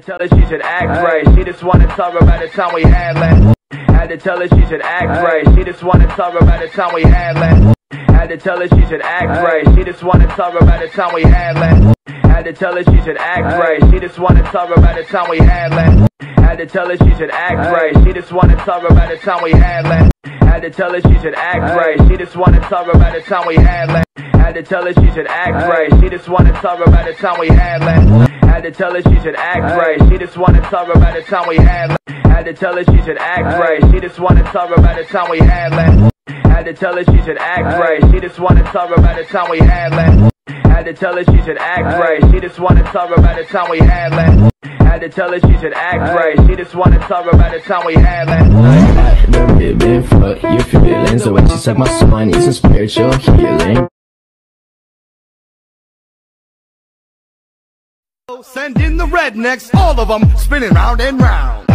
to tell her she should act right. She just wanna talk about the time we had last. Had to tell her she should act right. She just wanna talk about the time we had last. Had to tell her she should act right. She just wanna talk about the time we had last. Had to tell her she should act right. She just wanna talk about the time we had last. Had to tell her she should act right. She just wanna talk about the time we had last. Had to tell her she should act right. She just wanna talk about the time we had last. Had to tell her she should act right. She just wanna talk about the time we had last. Had to tell her she should act right. She just wanna talk about the time we had last. Had to tell her she should act right. She just wanna talk about the time we had last. Had to tell her she should act right. She just wanna talk about the time we had last. Had to tell her she should act right. She just wanna talk about the time we had last. Had to tell her she should act right. She just wanna talk about the time we had last. Never been fuck your feelings The way she said my soul, I need some spiritual healing Send in the rednecks, all of them spinning round and round.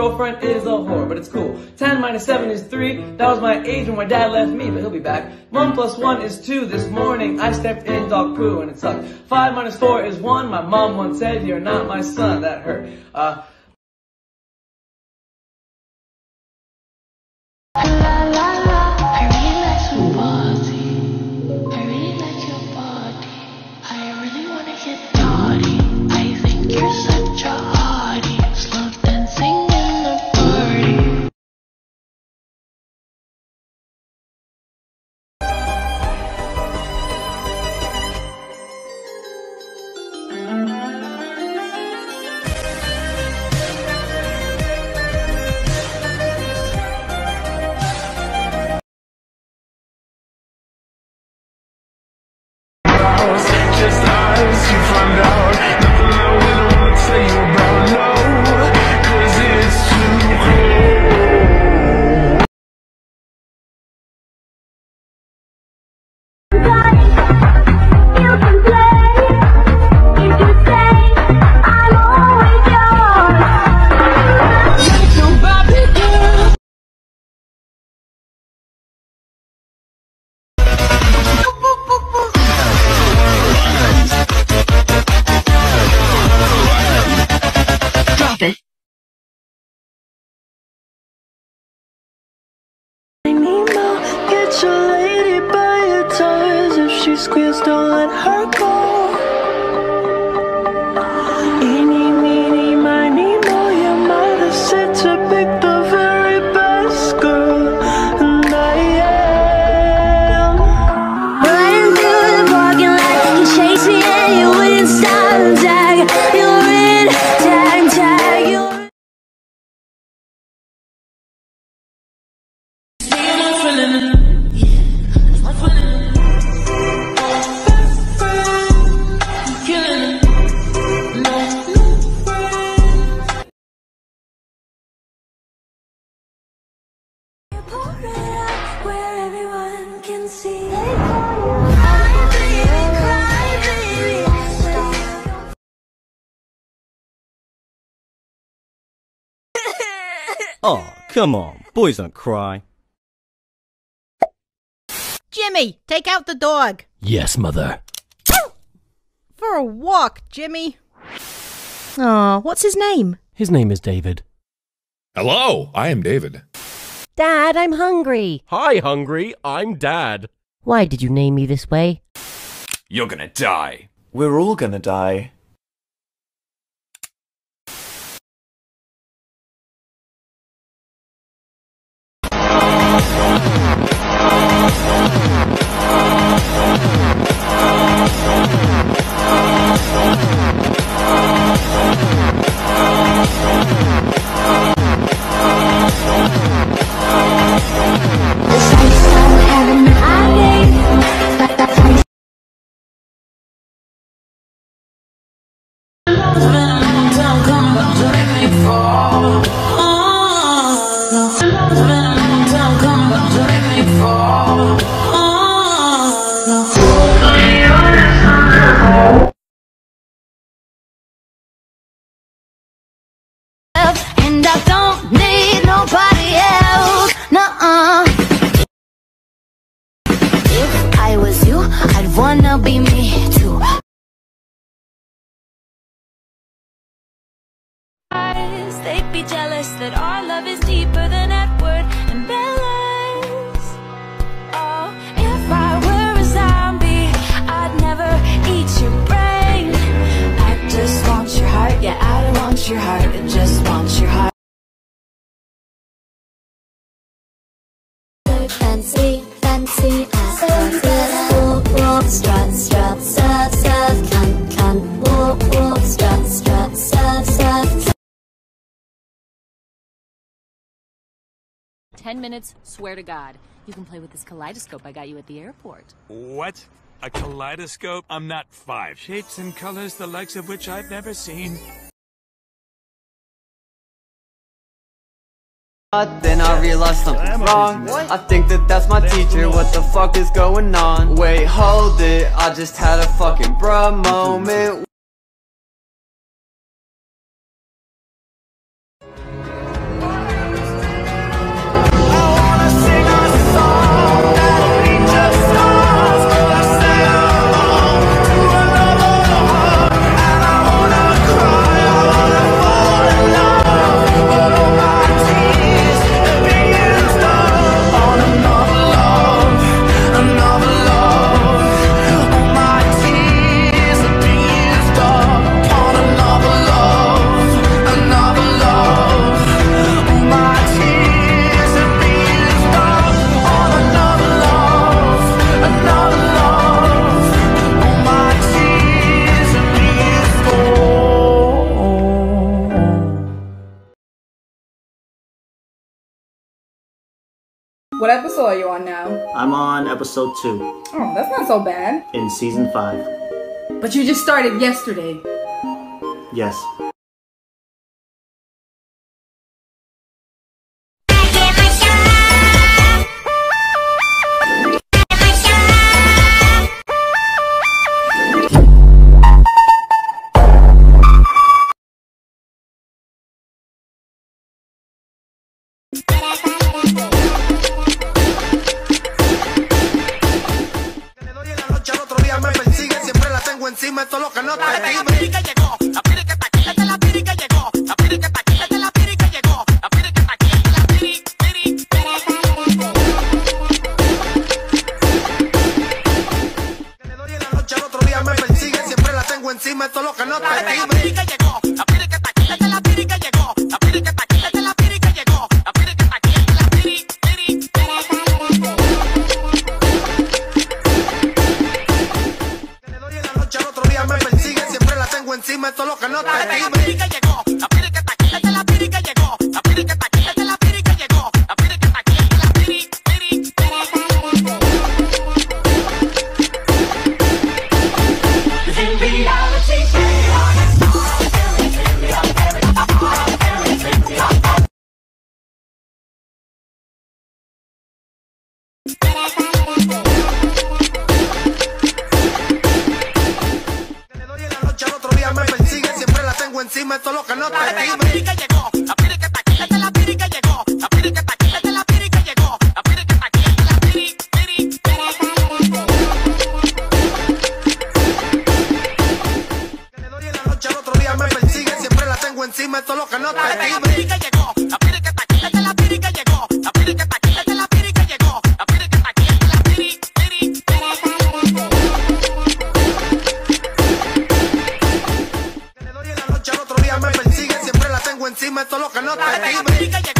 My ex-girlfriend is a whore, but it's cool. Ten minus seven is three. That was my age when my dad left me, but he'll be back. One plus one is two. This morning I stepped in dog poo and it sucked. Five minus four is one. My mom once said, "You're not my son." That hurt. Uh, Get your lady by your toes. If she squeals, don't let her go. Oh, come on. Boys don't cry. Jimmy, take out the dog. Yes, mother. For a walk, Jimmy. Aw, what's his name? His name is David. Hello, I am David. Dad, I'm hungry. Hi, Hungry. I'm Dad. Why did you name me this way? You're gonna die. We're all gonna die. And I don't need nobody else. If I was you, I'd wanna be be jealous that our love is deeper than Edward and Bella's. Oh, if I were a zombie, I'd never eat your brain. I just want your heart, yeah, I want your heart, I just want your heart. Fancy, fancy, ass, walk, walk, strut, strut, serve, serve, cunt, cunt, walk, walk, strut, 10 minutes, swear to God. You can play with this kaleidoscope I got you at the airport. What? A kaleidoscope? I'm not five. Shapes and colors the likes of which I've never seen. But Then I realized something's wrong I think that that's my teacher, what the fuck is going on? Wait, hold it, I just had a fucking bruh moment episode two Oh, that's not so bad. in season five. But you just started yesterday. Yes. Encima, es lo que no te encima, esto es lo que no te encima, esto es lo que no te vuelto loca, no te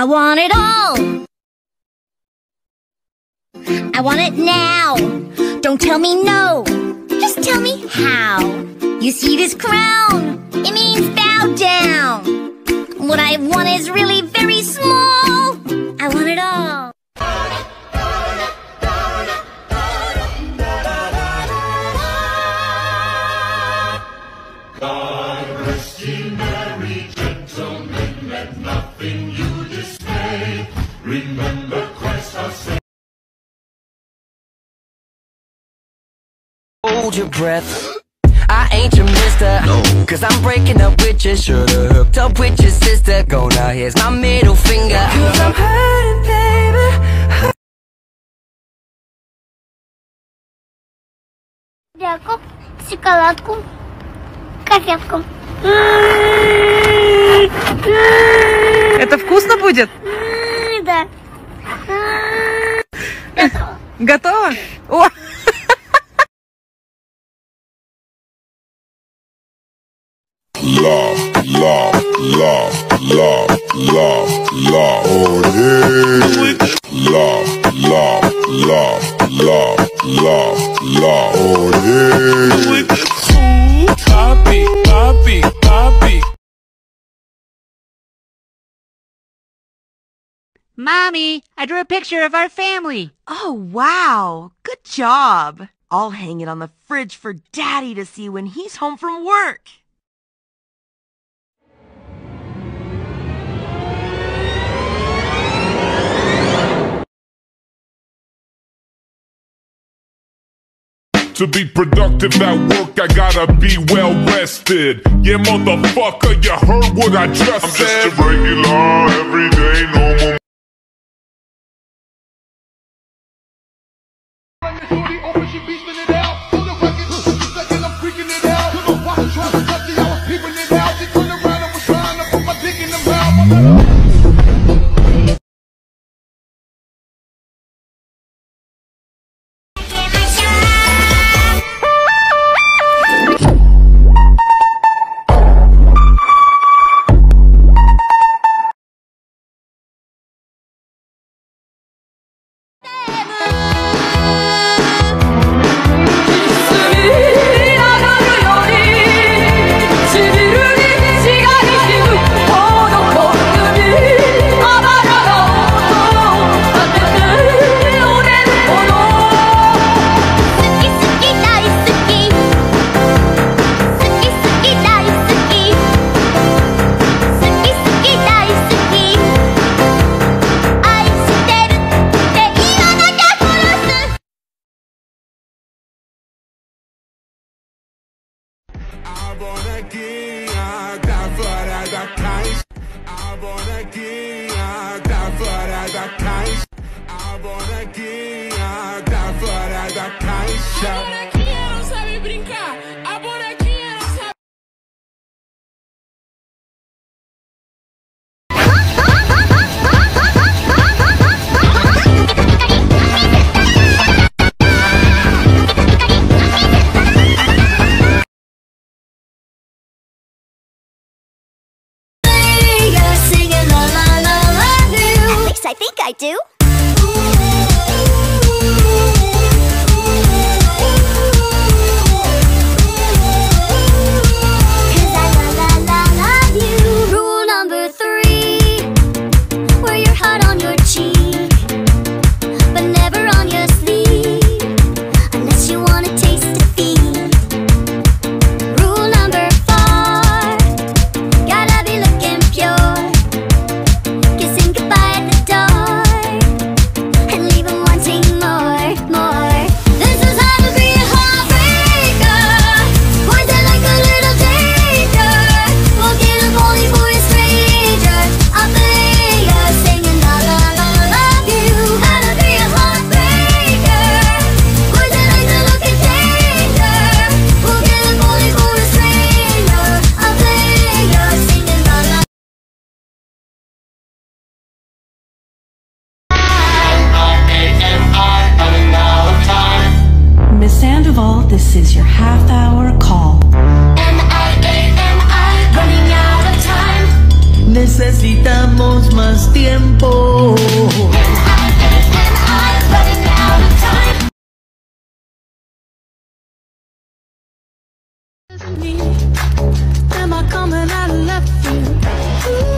I want it all. I want it now. Don't tell me no. Just tell me how. You see this crown? It means bow down. What I want is really very small. I want it all. Hold your breath. I ain't your mister. No. Cause I'm breaking up with you. Should've hooked up with your sister. Go now, here's my middle finger. Cause I'm hurting, baby. Яков, шоколадку, конфетку. Это вкусно будет? Да. Готово? О! Love, love, love, love, love, love. Oh yeah. Love, love, love, love, love, love. Oh yeah. Papi, papi, papi. Mommy, I drew a picture of our family. Oh, wow. Good job. I'll hang it on the fridge for Daddy to see when he's home from work. To be productive at work, I gotta be well rested. Yeah, motherfucker, you heard what I just I'm said. I'm just a regular, everyday, normal. I think I do. Miss Sandoval, this is your half hour call. running out of time. Necesitamos más tiempo. Am I coming out of left field?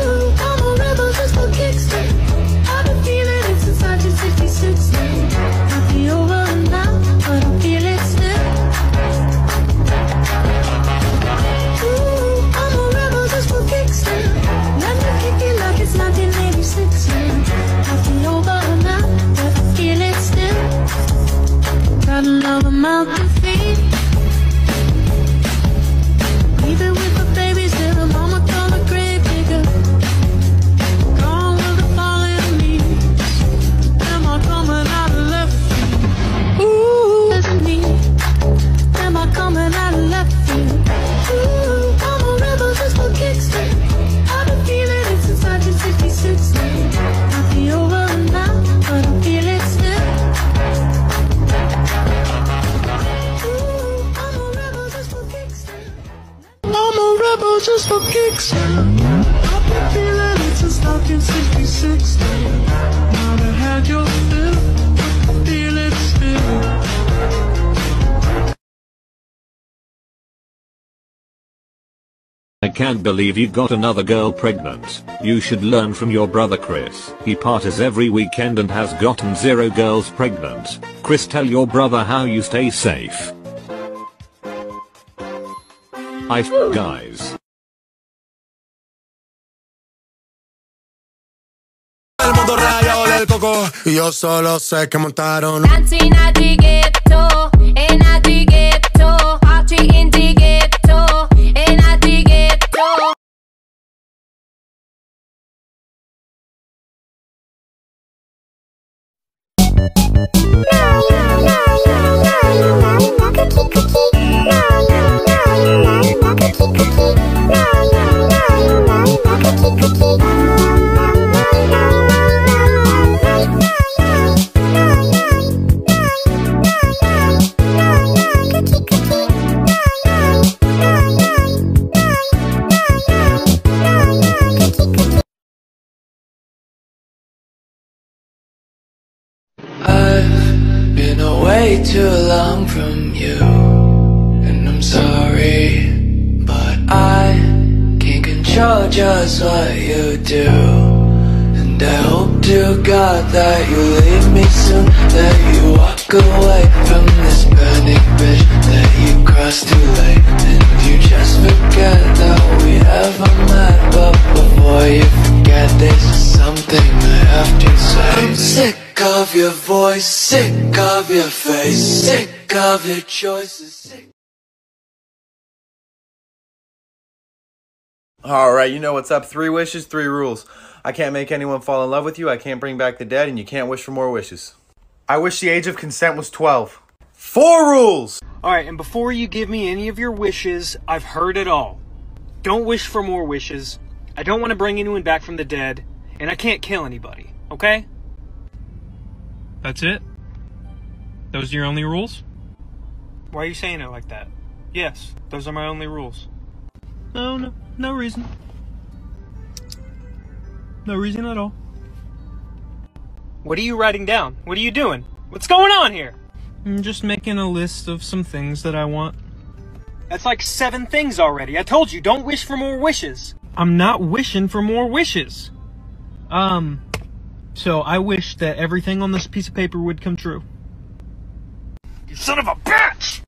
Mouth to feed. Can't believe you got another girl pregnant. You should learn from your brother Chris. He parties every weekend and has gotten zero girls pregnant. Chris tell your brother how you stay safe. I f guys. El mundo rayado del coco yo solo sé que montaron I've just what you do. And I hope to God that you leave me soon, that you walk away from this burning bridge, that you cross too late, and you just forget that we ever met. But before you forget, there's something I have to say. I'm sick of your voice, sick of your face, sick of your choices. Sick Alright, you know what's up. Three wishes, three rules. I can't make anyone fall in love with you, I can't bring back the dead, and you can't wish for more wishes. I wish the age of consent was 12. Four rules! Alright, and before you give me any of your wishes, I've heard it all. Don't wish for more wishes. I don't want to bring anyone back from the dead, and I can't kill anybody, okay? That's it? Those are your only rules? Why are you saying it like that? Yes, those are my only rules. No, no, no reason. No reason at all. What are you writing down? What are you doing? What's going on here? I'm just making a list of some things that I want. That's like seven things already. I told you, don't wish for more wishes. I'm not wishing for more wishes. Um, so I wish that everything on this piece of paper would come true. You son of a bitch!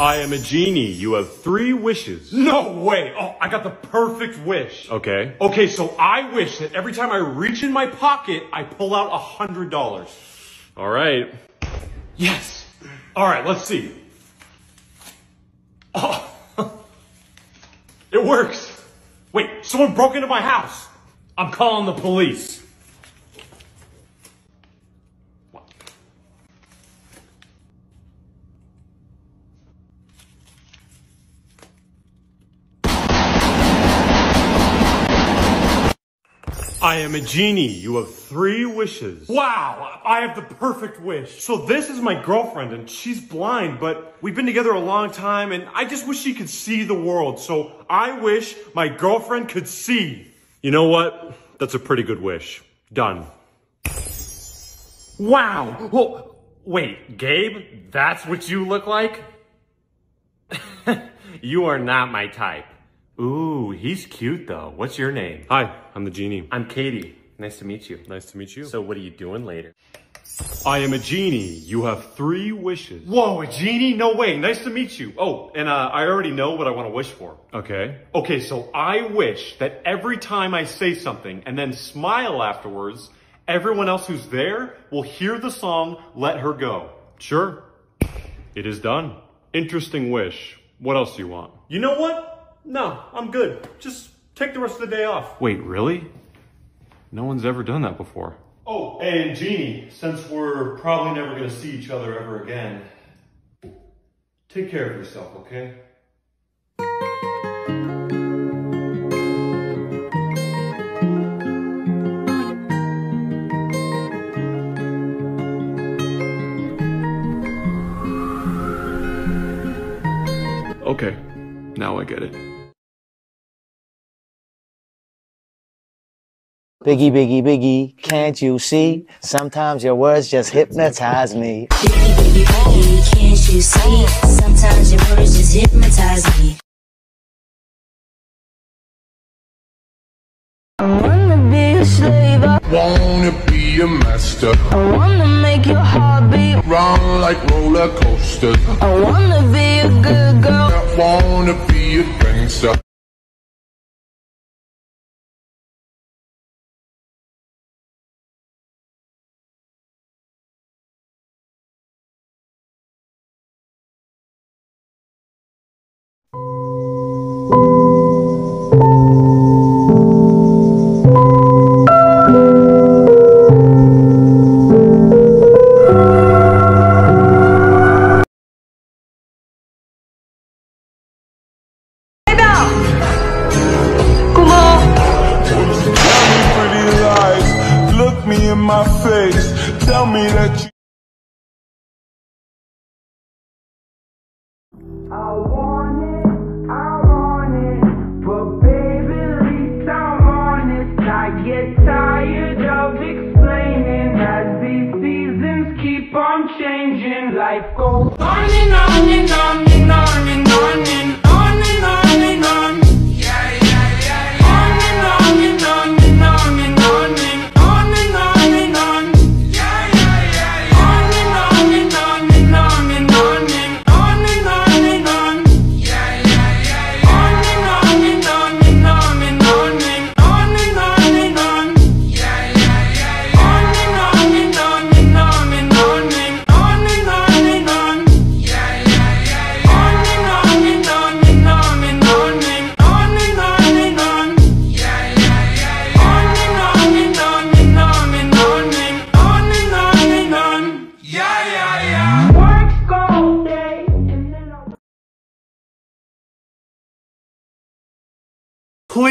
I am a genie. You have three wishes. No way! Oh, I got the perfect wish. Okay. Okay, so I wish that every time I reach in my pocket, I pull out a hundred dollars. All right. Yes. All right, let's see. Oh, it works. Wait, someone broke into my house. I'm calling the police. I am a genie. You have three wishes. Wow, I have the perfect wish. So this is my girlfriend and she's blind, but we've been together a long time and I just wish she could see the world. So I wish my girlfriend could see. You know what? That's a pretty good wish. Done. Wow. Well, wait, Gabe, that's what you look like? you are not my type. Ooh, he's cute though. What's your name? Hi, I'm the genie. I'm Katie. Nice to meet you. Nice to meet you. So what are you doing later? I am a genie. You have three wishes. Whoa, a genie? No way. Nice to meet you. Oh, and uh, I already know what I want to wish for. Okay. Okay, so I wish that every time I say something and then smile afterwards, everyone else who's there will hear the song Let Her Go. Sure. It is done. Interesting wish. What else do you want? You know what? No, I'm good. Just take the rest of the day off. Wait, really? No one's ever done that before. Oh, and Jeannie, since we're probably never gonna see each other ever again, take care of yourself, okay? Okay, now I get it. Biggie, biggie, biggie, can't you see? Sometimes your words just hypnotize me. Baby, can't you see? Sometimes your words just hypnotize me. I wanna be a slave. I Wanna be a master. I wanna make your heart beat. Run like roller coasters. I wanna be a good girl. I wanna be a gangster. On changing. Life goes on and on and on and on and on and on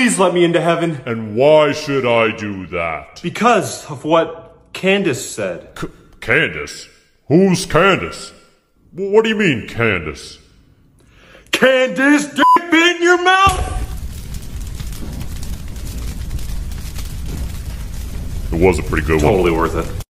Please let me into heaven. And why should I do that? Because of what Candace said. Candace? Who's Candace? What do you mean, Candace? Candace, dip in your mouth! It was a pretty good one. Totally worth it. it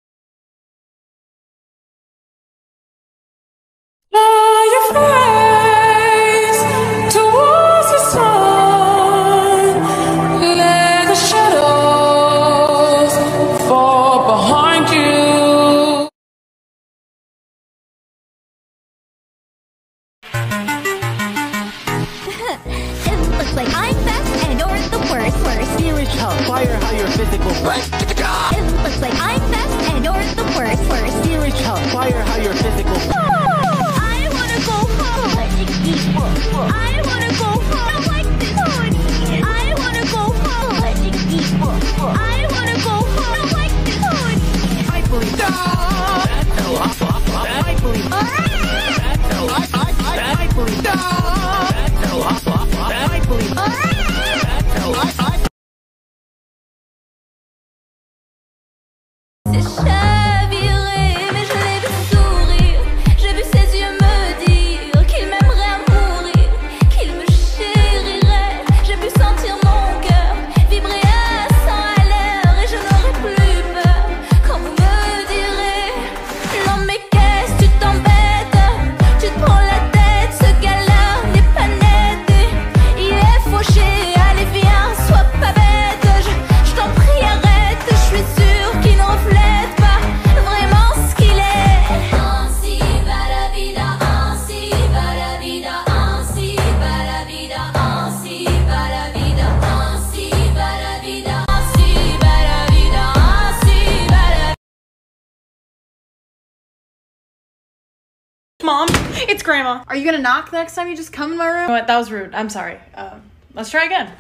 Grandma. Are you gonna knock the next time you just come in my room? What? That was rude. I'm sorry. Um, let's try again.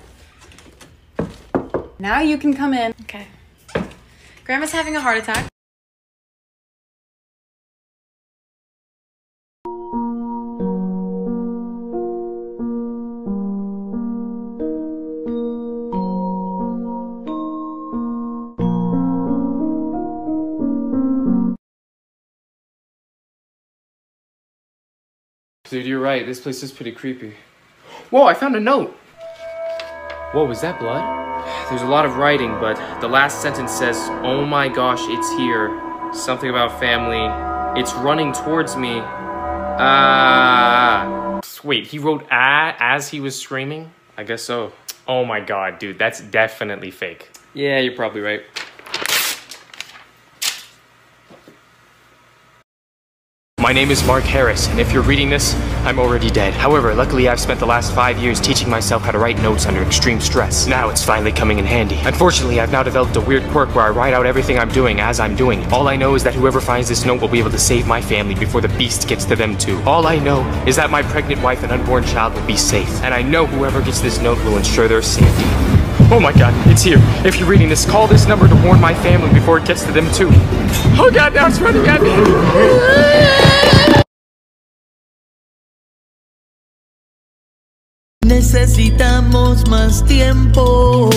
Now you can come in. Okay. Grandma's having a heart attack. Dude, you're right. This place is pretty creepy. Whoa, I found a note. Whoa, was that blood? There's a lot of writing, but the last sentence says, Oh my gosh, it's here. Something about family. It's running towards me. Ah. Wait, he wrote ah as he was screaming? I guess so. Oh my god, dude, that's definitely fake. Yeah, you're probably right. My name is Mark Harris, and if you're reading this, I'm already dead. However, luckily I've spent the last five years teaching myself how to write notes under extreme stress. Now it's finally coming in handy. Unfortunately, I've now developed a weird quirk where I write out everything I'm doing as I'm doing it. All I know is that whoever finds this note will be able to save my family before the beast gets to them too. All I know is that my pregnant wife and unborn child will be safe. And I know whoever gets this note will ensure their safety. Oh my god, it's here. If you're reading this, call this number to warn my family before it gets to them too. Oh god, now it's running at me. Necesitamos más tiempo.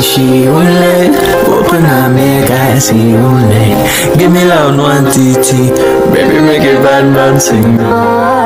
시올래 오픈함에 가시 올래 Give me love one TT Baby make it bad man sing.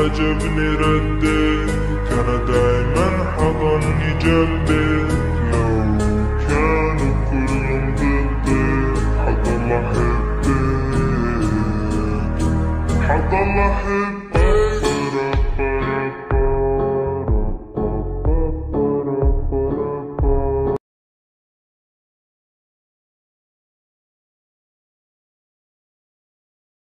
عجبني ردك أنا دايما حضني جنبك لو كانوا كل يوم ضدك حضل أحبك حضل أحبك